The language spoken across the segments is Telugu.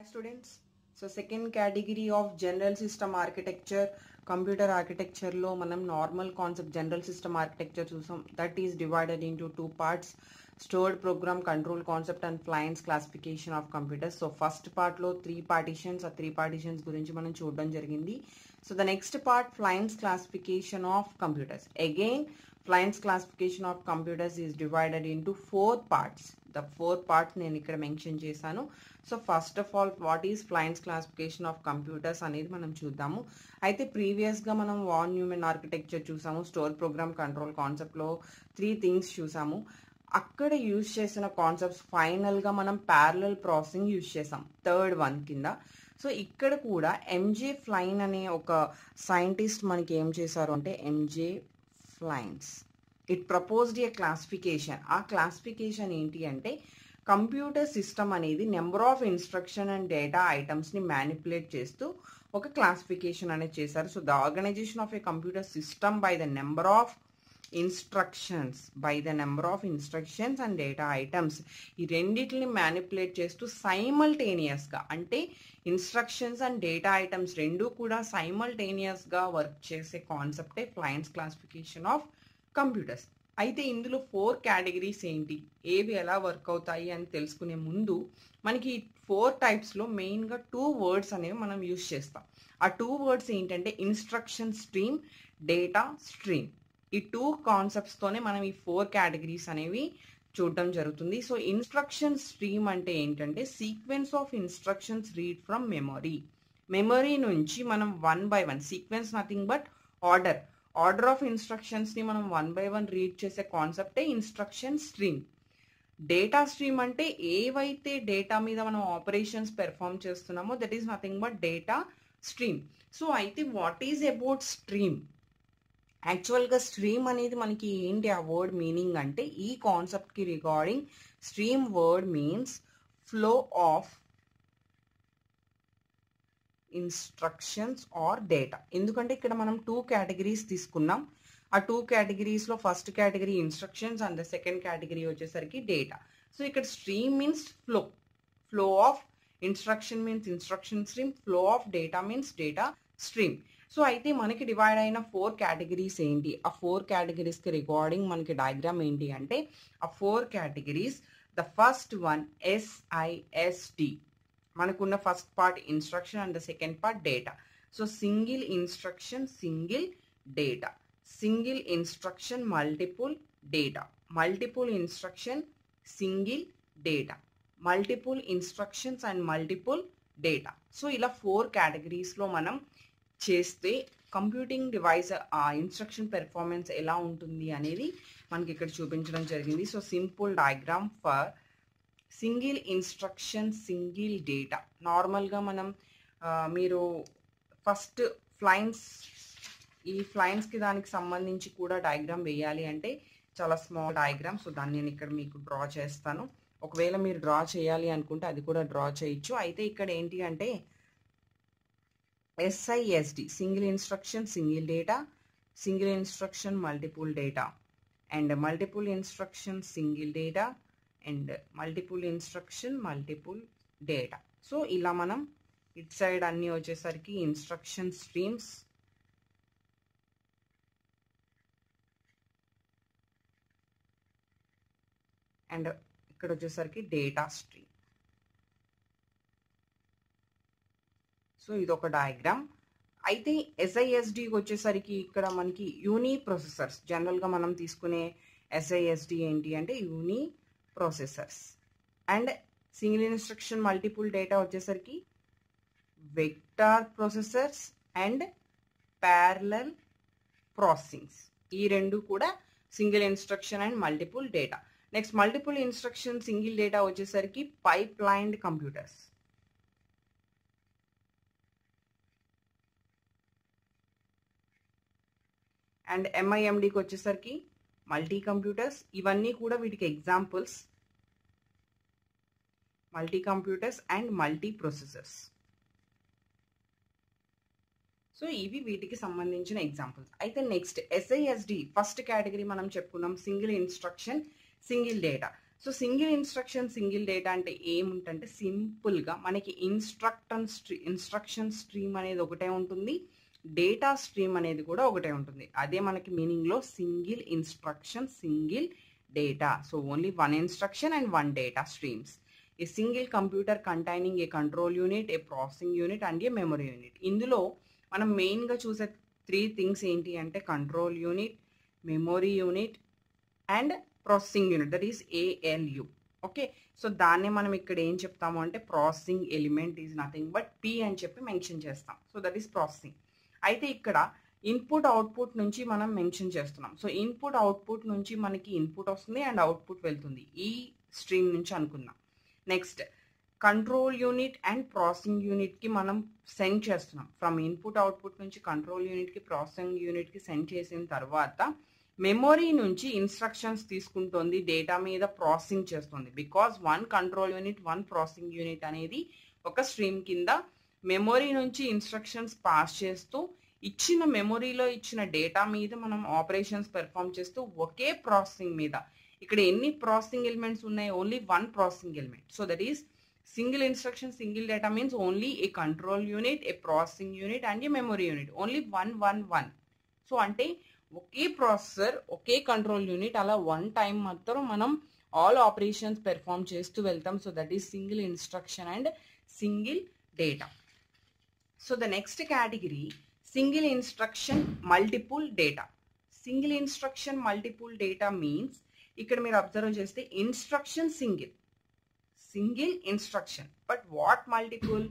Students so second category of general system architecture computer ఆర్కిటెక్చర్లో మనం normal concept general system architecture చూసాం that is divided into two parts stored program control concept and Flynn's classification of computers so first పార్ట్లో త్రీ పార్టీషన్స్ ఆ త్రీ పార్టీషన్స్ గురించి మనం చూడడం జరిగింది. So the next part Flynn's classification of computers Again, Flynn's classification of computers is divided into four parts the four parts నేను ఇక్కడ మెన్షన్ చేశాను. So first of all what is Flynn's classification of computers అనేది మనం చూద్దాము. అయితే ప్రీవియస్గా మనం వాన్ న్యూమెన్ ఆర్కిటెక్చర్ చూసాము స్టోర్ ప్రోగ్రామ్ కంట్రోల్ కాన్సెప్ట్లో త్రీ థింగ్స్ చూసాము. అక్కడ యూజ్ చేసిన కాన్సెప్ట్స్ ఫైనల్గా మనం ప్యారలల్ ప్రాసెసింగ్ యూజ్ చేసాం థర్డ్ వన్ కింద. సో ఇక్కడ కూడా ఎంజే ఫ్లైన్ అనే ఒక సైంటిస్ట్ మనకి ఏం చేశారు అంటే MJ Flynn's it proposed a classification ఆ క్లాసిఫికేషన్ ఏంటి అంటే కంప్యూటర్ సిస్టమ్ అనేది number of instruction and data ఐటమ్స్ని manipulate చేస్తూ ఒక క్లాసిఫికేషన్ అనేది చేశారు. So the organization of a computer system by the number of instructions by the number of instructions and data items ఈ రెండింటిని మ్యానిపులేట్ చేస్తూ సైమల్టేనియస్గా అంటే ఇన్స్ట్రక్షన్స్ అండ్ డేటా ఐటమ్స్ రెండు కూడా సైమల్టేనియస్గా వర్క్ చేసే కాన్సెప్టే ఫ్లయన్స్ క్లాసిఫికేషన్ ఆఫ్ కంప్యూటర్స్ అయితే ఇందులో ఫోర్ కేటగిరీస్ ఏంటి? ఏవి ఎలా వర్క్ అవుతాయి అని తెలుసుకునే ముందు మనకి ఫోర్ టైప్స్లో మెయిన్గా టూ వర్డ్స్ అనేవి మనం యూజ్ చేస్తాం. ఆ టూ వర్డ్స్ ఏంటంటే ఇన్స్ట్రక్షన్ స్ట్రీమ్ డేటా స్ట్రీమ్ ఈ టూ కాన్సెప్ట్స్తోనే మనం ఈ ఫోర్ కేటగిరీస్ అనేవి చూడడం జరుగుతుంది. సో ఇన్స్ట్రక్షన్ స్ట్రీమ్ అంటే ఏంటంటే sequence of instructions read from memory memory నుంచి మనం one by one sequence nothing but order order of ఇన్స్ట్రక్షన్స్ని మనం వన్ బై వన్ రీడ్ చేసే కాన్సెప్టే ఇన్స్ట్రక్షన్ స్ట్రీమ్ డేటా స్ట్రీమ్ అంటే ఏవైతే డేటా మీద మనం ఆపరేషన్స్ పెర్ఫామ్ చేస్తున్నామో that is nothing but data stream so అయితే వాట్ ఈజ్ అబౌట్ స్ట్రీమ్ యాక్చువల్గా స్ట్రీమ్ అనేది మనకి ఏంటి? ఆ వర్డ్ మీనింగ్ అంటే ఈ కాన్సెప్ట్కి regarding stream word means flow of instructions or data. ఎందుకంటే ఇక్కడ మనం టూ కేటగిరీస్ తీసుకున్నాం. ఆ two కేటగిరీస్లో first category instructions and the second category వచ్చేసరికి డేటా. సో ఇక్కడ stream means flow. Flow of instruction means instruction stream. Flow of data means data. Stream so అయితే మనకి డివైడ్ అయిన ఫోర్ కేటగిరీస్ ఏంటి? ఆ ఫోర్ కేటగిరీస్కి రికార్డింగ్ మనకి డయాగ్రామ్ ఏంటి అంటే ఆ four categories the first one SISD మనకున్న first part instruction and the second part data. So single instruction single data. Single instruction multiple data. Multiple instruction single data. Multiple instructions and multiple data. So ఇలా ఫోర్ కేటగిరీస్లో మనం చేస్తే కంప్యూటింగ్ డివైస్ ఆ ఇన్స్ట్రక్షన్ పెర్ఫార్మెన్స్ ఎలా ఉంటుంది అనేది మనకి ఇక్కడ చూపించడం జరిగింది. So simple diagram for single instruction single data. నార్మల్గా మనం మీరు ఫస్ట్ ఫ్లైన్స్ ఈ ఫ్లైన్స్కి దానికి సంబంధించి కూడా డయాగ్రామ్ వేయాలి అంటే చాలా స్మాల్ డయాగ్రామ్. సో దాన్ని నేను ఇక్కడ మీకు డ్రా చేస్తాను. ఒకవేళ మీరు డ్రా చేయాలి అనుకుంటే అది కూడా డ్రా చేయొచ్చు. అయితే ఇక్కడ ఏంటి అంటే SISD single instruction single data single instruction multiple data and multiple instruction single data and multiple instruction multiple data so ఇలా మనం ఇట్ సైడ్ అన్నీ వచ్చేసరికి ఇన్స్ట్రక్షన్ స్ట్రీమ్స్ అండ్ ఇక్కడ వచ్చేసరికి డేటా స్ట్రీమ్ సో ఇది ఒక డయాగ్రామ్. అయితే ఎస్ఐఎస్డికి వచ్చేసరికి ఇక్కడ మనకి యూని ప్రొసెసర్స్ జనరల్గా మనం తీసుకునే ఎస్ఐఎస్డి ఏంటి అంటే uni processors. And single instruction multiple data వచ్చేసరికి vector processors and parallel processings. ఈ రెండు కూడా single instruction and multiple data. Next multiple instruction single data వచ్చేసరికి పైప్ లైన్డ్ కంప్యూటర్స్. అండ్ ఎంఐఎండికి వచ్చేసరికి మల్టీ కంప్యూటర్స్ ఇవన్నీ కూడా వీటికి examples. Multi computers and multi processors so ఇవి వీటికి సంబంధించిన ఎగ్జాంపుల్స్. అయితే నెక్స్ట్ ఎస్ఐఎస్డి ఫస్ట్ కేటగిరీ మనం చెప్పుకున్నాం single instruction single data. So single instruction single data అంటే ఏముంటంటే సింపుల్గా మనకి ఇన్స్ట్రక్టన్ స్ట్రీ ఇన్స్ట్రక్షన్ స్ట్రీమ్ అనేది ఒకటే ఉంటుంది. డేటా స్ట్రీమ్ అనేది కూడా ఒకటే ఉంటుంది. అదే మనకి మీనింగ్లో single instruction single data. So only one instruction and one data streams. A single computer containing a control unit a processing unit and a memory unit. ఇందులో మనం మెయిన్గా చూసే త్రీ థింగ్స్ ఏంటి అంటే control unit memory unit and processing unit. That is ALU okay? So దాన్నే మనం ఇక్కడ ఏం చెప్తాము అంటే processing element is nothing but P అని చెప్పి మెన్షన్ చేస్తాం. So that is processing. అయితే ఇక్కడ ఇన్పుట్ అవుట్పుట్ నుంచి మనం మెన్షన్ చేస్తున్నాం. సో ఇన్పుట్ అవుట్పుట్ నుంచి మనకి ఇన్పుట్ వస్తుంది అండ్ అవుట్పుట్ వెళ్తుంది. ఈ స్ట్రీమ్ నుంచి అనుకుందాం. Next control unit and processing యూనిట్కి మనం సెండ్ చేస్తున్నాం. ఫ్రమ్ ఇన్పుట్ అవుట్పుట్ నుంచి కంట్రోల్ యూనిట్కి ప్రాసెసింగ్ యూనిట్కి సెండ్ చేసిన తర్వాత మెమొరీ నుంచి ఇన్స్ట్రక్షన్స్ తీసుకుంటుంది డేటా మీద ప్రాసెసింగ్ చేస్తుంది. Because one control unit one processing unit అనేది ఒక స్ట్రీమ్ కింద మెమొరీ నుంచి ఇన్స్ట్రక్షన్స్ పాస్ చేస్తూ ఇచ్చిన మెమొరీలో ఇచ్చిన డేటా మీద మనం ఆపరేషన్స్ పెర్ఫామ్ చేస్తూ ఒకే ప్రాసెసింగ్ మీద. ఇక్కడ ఎన్ని ప్రాసెసింగ్ ఎలిమెంట్స్ ఉన్నాయి? Only one processing element. So that is single instruction single data means only a control unit a processing unit and a memory unit. Only one one one. So అంటే ఒకే ప్రాసెసర్ ఒకే కంట్రోల్ యూనిట్ అలా వన్ టైం మాత్రం మనం ఆల్ ఆపరేషన్స్ పెర్ఫామ్ చేస్తూ వెళ్తాం. So that is single instruction and single data. So the next category single instruction multiple data single instruction multiple data means ఇక్కడ మీరు అబ్జర్వ్ చేస్తే instruction single single instruction but what multiple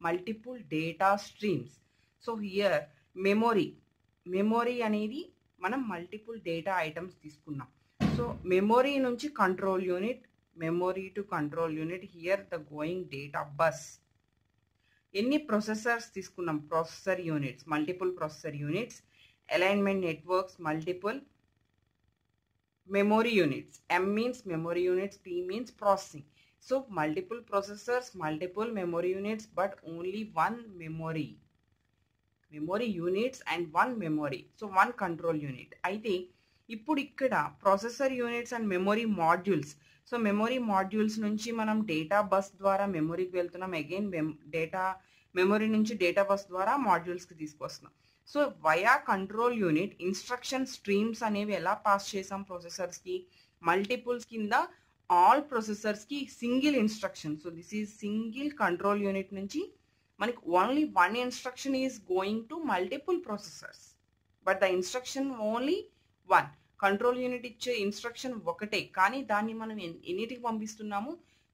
multiple data streams so here memory memory అనేది మనం మల్టిపుల్ డేటా ఐటమ్స్ తీసుకున్నాం. సో మెమొరీ నుంచి control unit memory to control unit here the going data bus ఎన్ని ప్రొసెసర్స్ తీసుకున్నాం? Processor units multiple processor units alignment networks multiple memory units M means memory units P means processing so multiple processors multiple memory units but only one memory memory units and one memory so one control unit అయితే ఇప్పుడు ఇక్కడ processor units and memory modules so memory modules నుంచి మనం డేటా బస్ ద్వారా మెమొరీకి వెళ్తున్నాం. అగైన్ డేటా మెమొరీ నుంచి డేటా బస్ ద్వారా మాడ్యూల్స్కి తీసుకొస్తున్నాం. So via control unit instruction streams అనేవి ఎలా పాస్ చేసాం ప్రొసెసర్స్కి మల్టిపుల్స్ కింద all ప్రొసెసర్స్కి single instruction so this is single control unit నుంచి మనకి only one instruction is going to multiple processors but the instruction only one control unit ఇచ్చే ఇన్స్ట్రక్షన్ ఒకటే. కానీ దాన్ని మనం ఎన్నిటికి పంపిస్తున్నాము?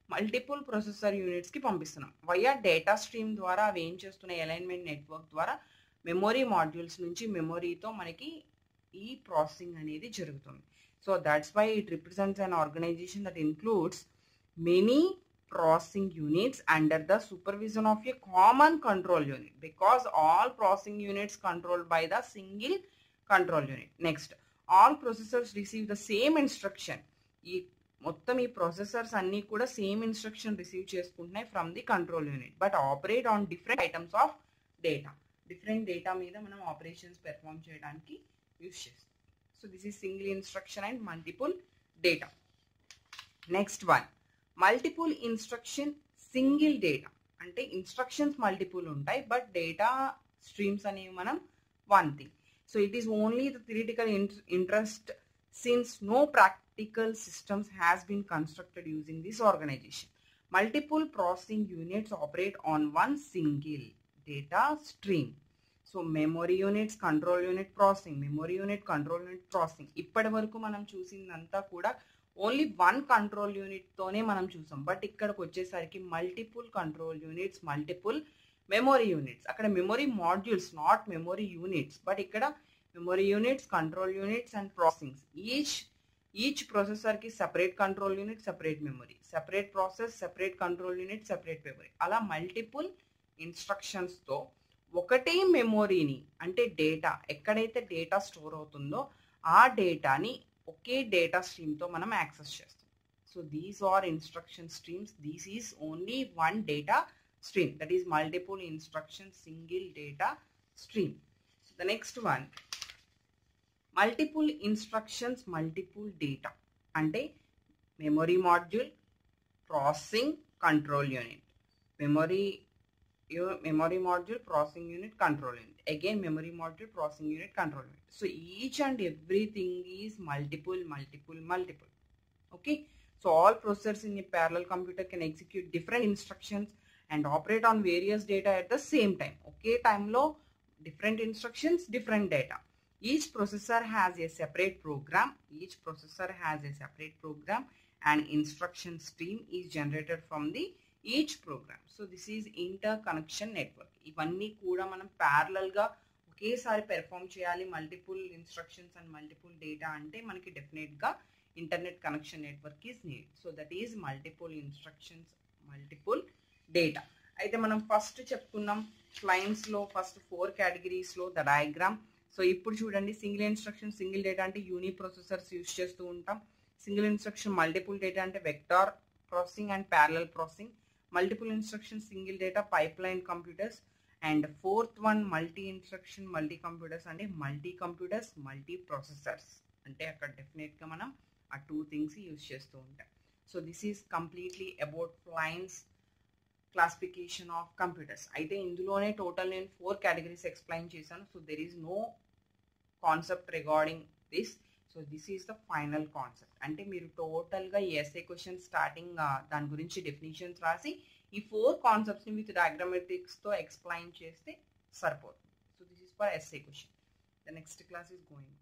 మల్టిపుల్ ప్రొసెసర్ యూనిట్స్కి పంపిస్తున్నాం. వయా డేటా స్ట్రీమ్ ద్వారా అవి ఏం చేస్తున్నాయి? అలైన్మెంట్ నెట్వర్క్ ద్వారా మెమొరీ మాడ్యూల్స్ నుంచి మెమొరీతో మనకి ఈ ప్రాసెసింగ్ అనేది జరుగుతుంది. So that's why it represents an organization that includes many processing units under the supervision of a common control unit. Because all processing units controlled by the single control unit. Next, all processors receive the same instruction ఈ మొత్తం ఈ ప్రొసెసర్స్ అన్నీ కూడా సేమ్ ఇన్స్ట్రక్షన్ రిసీవ్ చేసుకుంటున్నాయి from the control unit but operate on different items of data different data మీద మనం ఆపరేషన్స్ పెర్ఫామ్ చేయడానికి యూస్ చేస్తాం. So this is single instruction and multiple data next one multiple instruction single data అంటే ఇన్స్ట్రక్షన్స్ మల్టిపుల్ ఉంటాయి బట్ డేటా స్ట్రీమ్స్ అనేవి మనం one thing so it is only the theoretical interest since no practical systems has been constructed using this organisation multiple processing units operate on one single data stream so memory units control unit processing memory unit control unit processing ఇప్పటి వరకు మనం చూసిందంతా కూడా ఓన్లీ వన్ కంట్రోల్ యూనిట్తోనే మనం చూసాం. బట్ ఇక్కడికి వచ్చేసరికి multiple control units multiple memory units అక్కడ memory modules not memory units but ఇక్కడ memory units control units and processings each each ప్రాసెసర్కి separate control unit separate memory separate process separate control unit separate memory అలా మల్టిపుల్ ఇన్స్ట్రక్షన్స్తో ఒకటే మెమొరీని అంటే డేటా ఎక్కడైతే డేటా స్టోర్ అవుతుందో ఆ డేటాని ఒకే డేటా స్ట్రీమ్తో మనం యాక్సెస్ చేస్తాం. So these are instruction streams these is only one data stream that is multiple instruction single data stream the next one multiple instructions multiple data అంటే memory module processing control unit memory memory module processing unit control unit again memory module processing unit control unit so each and everything is multiple multiple multiple okay so all processors in a parallel computer can execute different instructions and operate on various data at the same time ఒకే టైంలో different instructions different data each processor has a separate program each processor has a separate program and instruction stream is generated from the each program so this is interconnection network ఇవన్నీ కూడా మనం ప్యారలల్గా ఒకేసారి పెర్ఫామ్ చేయాలి multiple instructions and multiple data అంటే మనకి డెఫినెట్గా internet connection network is need so that is multiple instructions multiple data అయితే మనం ఫస్ట్ చెప్పుకున్నాం క్లయింట్స్లో ఫస్ట్ ఫోర్ కేటగిరీస్లో ద డయాగ్రామ్ సో ఇప్పుడు చూడండి సింగిల్ ఇన్స్ట్రక్షన్ సింగిల్ డేటా అంటే యూని ప్రొసెసర్స్ యూజ్ చేస్తూ ఉంటాం. సింగిల్ ఇన్స్ట్రక్షన్ మల్టిపుల్ డేటా అంటే vector processing and parallel processing multiple instruction single data pipeline computers and fourth one multi instruction multi computers అంటే మల్టీ కంప్యూటర్స్ మల్టీ ప్రాసెసర్స్ అంటే అక్కడ డెఫినెట్గా మనం ఆ టూ థింగ్స్ యూజ్ చేస్తూ ఉంటాం. So this is completely about Flynn's classification of computers అయితే ఇందులోనే టోటల్ నేను ఫోర్ కేటగిరీస్ ఎక్స్ప్లెయిన్ చేశాను. So there is no concept regarding this so this is the final concept అంటే మీరు టోటల్గా ఈ ఎస్ఏ క్వశ్చన్ స్టార్టింగ్ దాని గురించి డెఫినేషన్స్ రాసి ఈ ఫోర్ కాన్సెప్ట్స్ని విత్ డయాగ్రామెటిక్స్తో ఎక్స్ప్లెయిన్ చేస్తే సరిపోతుంది. So this is for essay question the next class is going